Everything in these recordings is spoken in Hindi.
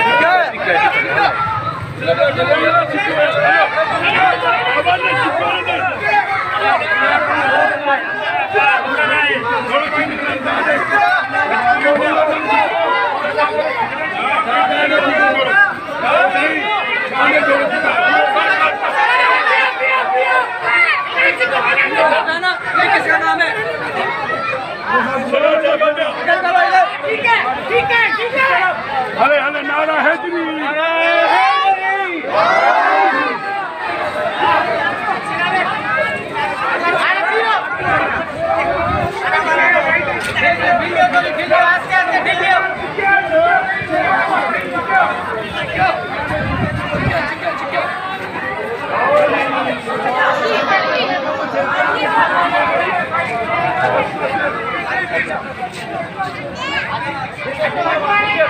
Dikkat dikkat dikkat. हले हले नारा है जी। इतना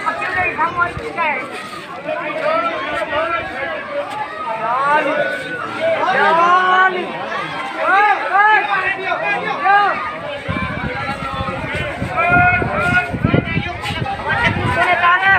कार पक्के नहीं हम और ठीक है यार यार ओए ओए यो सुने ताने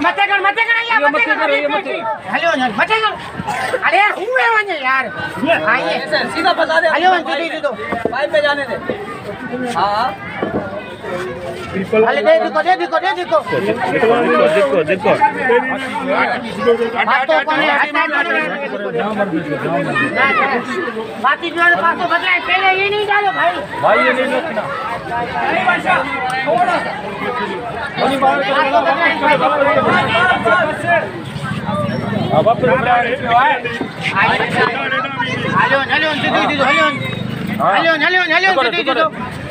मते मते मते हेलो मते कर अरे यार हूँ है यार सीधा बता दे हेलो दे दे पे जाने दे हाँ। अरे दे देखो दे देखो दे देखो देखो देखो तो है बाकी जो पासो बदलाए पहले ये नहीं डालो भाई। भाई ये नहीं रखना अब आप hello hello hello hello hello hello दे दो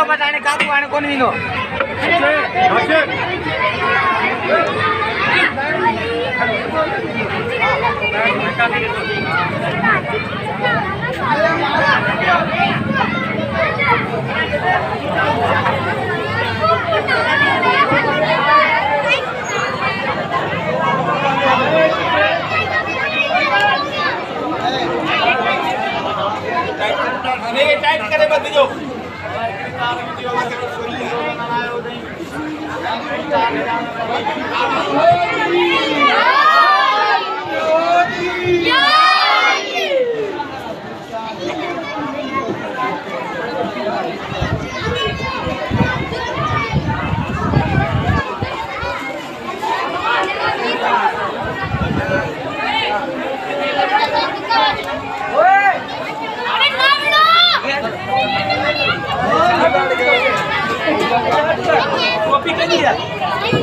વિનો પટાણે કાકુ આને કોણ વિનો टाइट करे बस दीजो वेंदो 对